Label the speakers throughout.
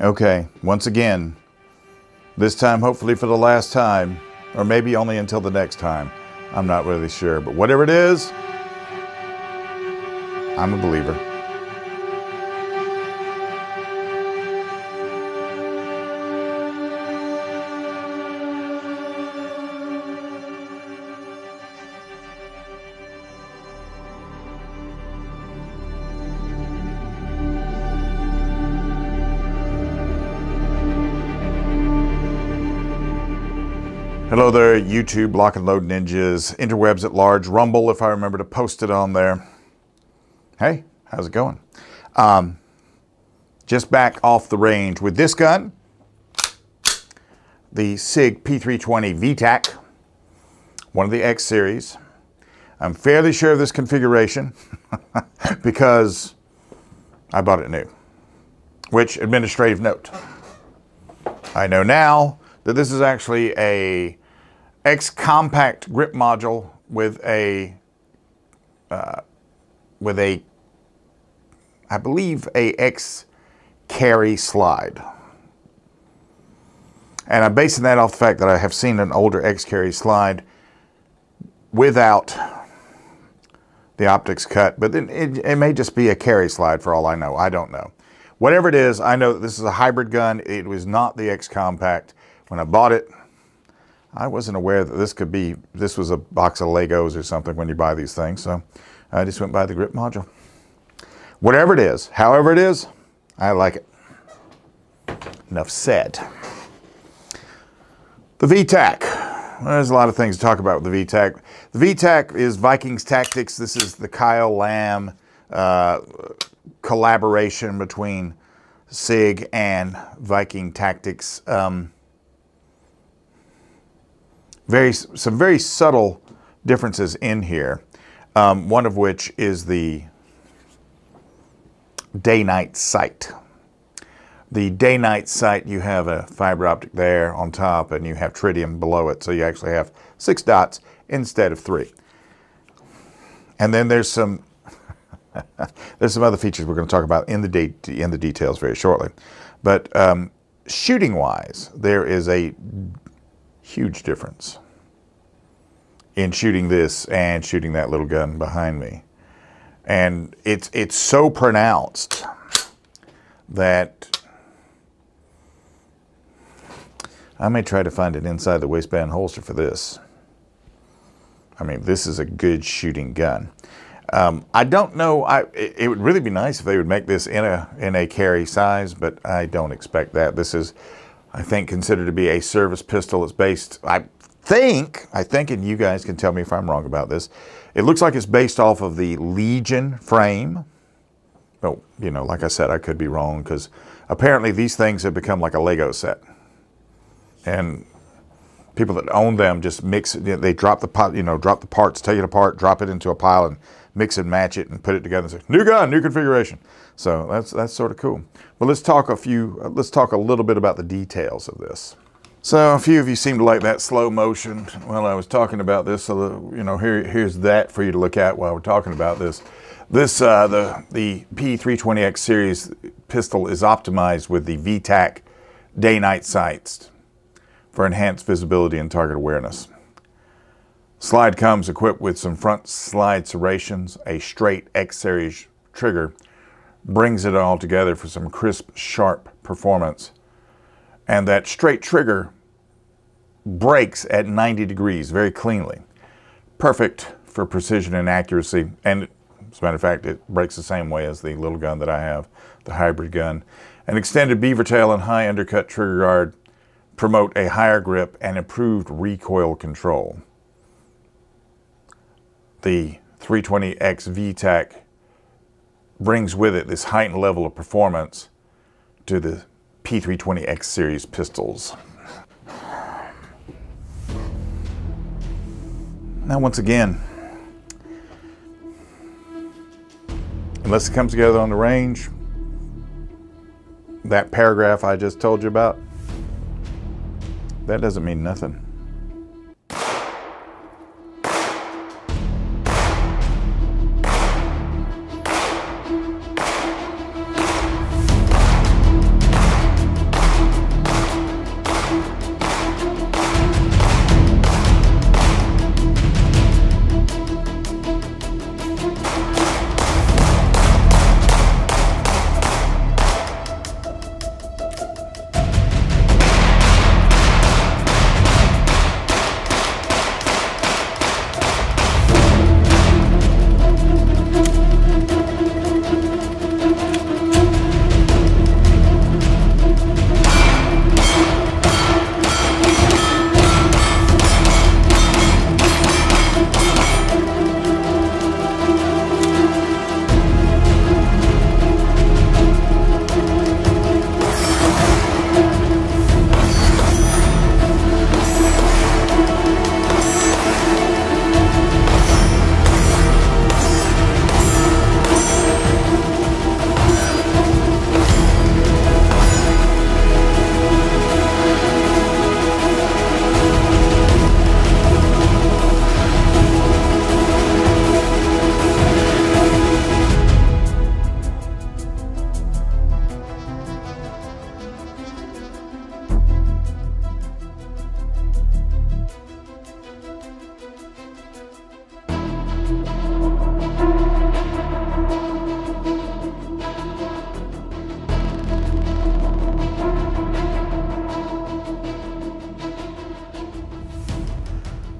Speaker 1: Okay, once again, this time hopefully for the last time, or maybe only until the next time. I'm not really sure, but whatever it is, I'm a believer. Hello there, YouTube, Lock and Load Ninjas, interwebs at large, Rumble, if I remember to post it on there. Hey, how's it going? Um, just back off the range with this gun, the SIG P320 VTAC, one of the X series. I'm fairly sure of this configuration because I bought it new. Which, administrative note, I know now that this is actually a X compact grip module with a uh, with a I believe a X carry slide. And I'm basing that off the fact that I have seen an older X carry slide without the optics cut, but it, it may just be a carry slide for all I know. I don't know. Whatever it is, I know this is a hybrid gun. It was not the X compact. When I bought it, I wasn't aware that this could be, this was a box of Legos or something when you buy these things. So I just went by the grip module. Whatever it is, however it is, I like it. Enough said. The VTAC. There's a lot of things to talk about with the VTAC. The VTAC is Vikings Tactics. This is the Kyle Lamb uh, collaboration between SIG and Viking Tactics. Um, very some very subtle differences in here. Um, one of which is the day-night sight. The day-night sight, you have a fiber optic there on top, and you have tritium below it, so you actually have six dots instead of three. And then there's some there's some other features we're going to talk about in the de in the details very shortly. But um, shooting-wise, there is a huge difference in shooting this and shooting that little gun behind me. And it's, it's so pronounced that I may try to find it inside the waistband holster for this. I mean, this is a good shooting gun. Um, I don't know. I, it, it, would really be nice if they would make this in a in a carry size, but I don't expect that. This is, I think, considered to be a service pistol. It's based. I think, I think, and you guys can tell me if I'm wrong about this, it looks like it's based off of the Legion frame. Oh, you know, like I said, I could be wrong because apparently these things have become like a Lego set. And people that own them just mix it, they drop the pot, you know, drop the parts, take it apart, drop it into a pile and mix and match it and put it together and say, new gun, new configuration. So that's, that's sort of cool. But let's talk a few, let's talk a little bit about the details of this. So a few of you seem to like that slow motion. Well, I was talking about this, so the, you know, here, here's that for you to look at while we're talking about this. This, uh, the, the P320X series pistol is optimized with the VTAC day-night sights for enhanced visibility and target awareness. Slide comes equipped with some front slide serrations, a straight X-series trigger, brings it all together for some crisp, sharp performance. And that straight trigger breaks at 90 degrees very cleanly. Perfect for precision and accuracy. And as a matter of fact, it breaks the same way as the little gun that I have, the hybrid gun. An extended beaver tail and high undercut trigger guard promote a higher grip and improved recoil control. The 320X VTAC brings with it this heightened level of performance to the P320X series pistols. Now, once again, unless it comes together on the range, that paragraph I just told you about, that doesn't mean nothing.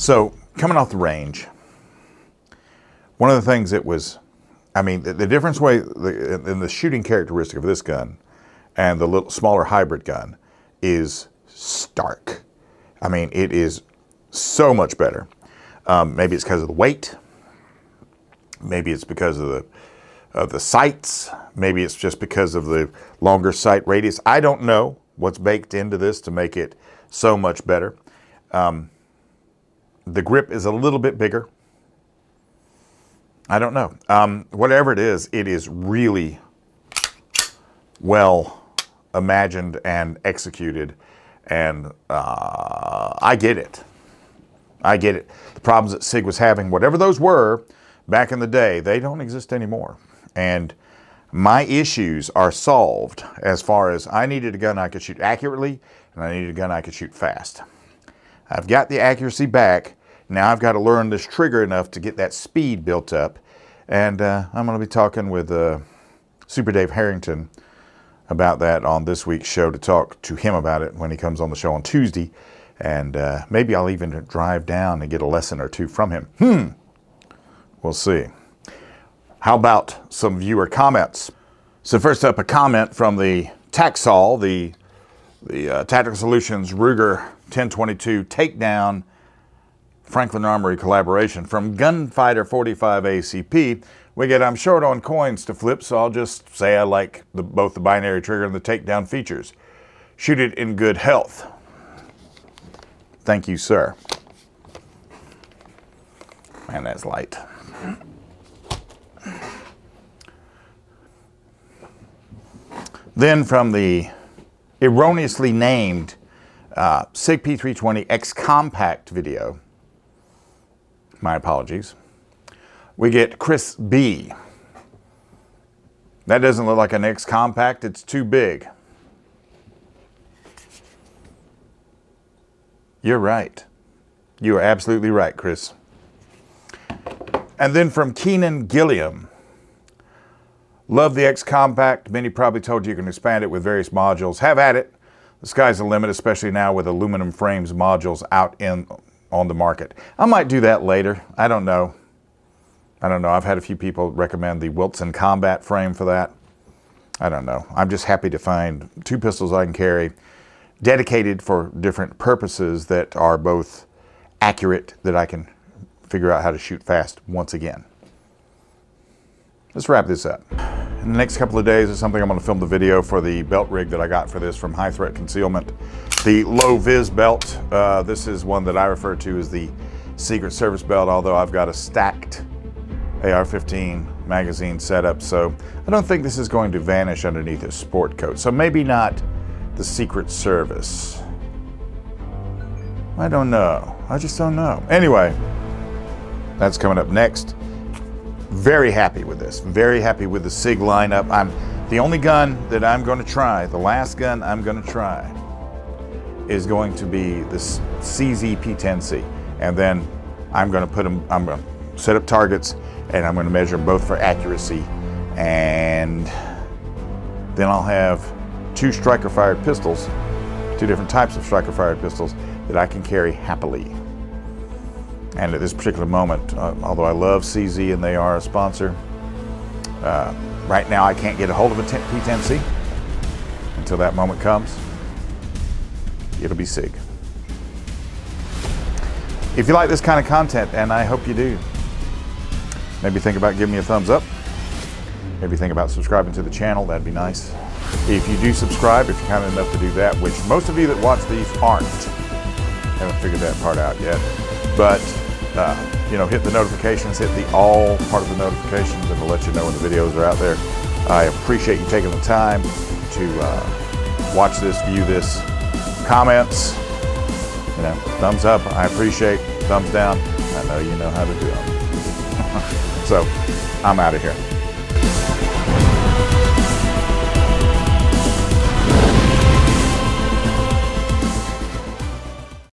Speaker 1: So coming off the range, one of the things that was, I mean, the, the difference way the, in the shooting characteristic of this gun and the little smaller hybrid gun is stark. I mean, it is so much better. Um, maybe it's because of the weight. Maybe it's because of the of the sights. Maybe it's just because of the longer sight radius. I don't know what's baked into this to make it so much better. Um, the grip is a little bit bigger. I don't know. Um, whatever it is, it is really well imagined and executed. And uh, I get it. I get it. The problems that SIG was having, whatever those were back in the day, they don't exist anymore. And my issues are solved as far as I needed a gun I could shoot accurately and I needed a gun I could shoot fast. I've got the accuracy back. Now I've got to learn this trigger enough to get that speed built up. And uh, I'm going to be talking with uh, Super Dave Harrington about that on this week's show to talk to him about it when he comes on the show on Tuesday. And uh, maybe I'll even drive down and get a lesson or two from him. Hmm. We'll see. How about some viewer comments? So first up, a comment from the TACSOL, the, the uh, Tactical Solutions Ruger 1022 Takedown Franklin Armory collaboration from Gunfighter 45 ACP. We get, I'm short on coins to flip, so I'll just say I like the, both the binary trigger and the takedown features. Shoot it in good health. Thank you, sir. Man, that's light. Then from the erroneously named uh, SIG P320 X Compact video, my apologies, we get Chris B. That doesn't look like an X Compact, it's too big. You're right. You are absolutely right, Chris. And then from Keenan Gilliam, Love the X Compact. Many probably told you you can expand it with various modules. Have at it. The sky's the limit, especially now with aluminum frames modules out in on the market. I might do that later. I don't know. I don't know. I've had a few people recommend the Wilson Combat frame for that. I don't know. I'm just happy to find two pistols I can carry dedicated for different purposes that are both accurate, that I can figure out how to shoot fast once again. Let's wrap this up. In the next couple of days is something I'm going to film the video for the belt rig that I got for this from High Threat Concealment. The low vis belt, uh, this is one that I refer to as the Secret Service belt, although I've got a stacked AR-15 magazine setup, so I don't think this is going to vanish underneath a sport coat. So maybe not the Secret Service. I don't know. I just don't know. Anyway, that's coming up next very happy with this. Very happy with the SIG lineup. I'm the only gun that I'm going to try, the last gun I'm going to try, is going to be the CZ P10C, and then I'm going to put them. I'm going to set up targets, and I'm going to measure them both for accuracy, and then I'll have two striker-fired pistols, two different types of striker-fired pistols that I can carry happily. And at this particular moment, uh, although I love CZ and they are a sponsor, uh, right now I can't get a hold of a P10C until that moment comes. It'll be sick. If you like this kind of content, and I hope you do, maybe think about giving me a thumbs up. Maybe think about subscribing to the channel, that'd be nice. If you do subscribe, if you're kind enough to do that, which most of you that watch these aren't, haven't figured that part out yet, but uh, you know, hit the notifications, hit the all part of the notifications, and it'll let you know when the videos are out there. I appreciate you taking the time to uh, watch this, view this, comments, you know, thumbs up, I appreciate, thumbs down, I know you know how to do them. so, I'm out of here.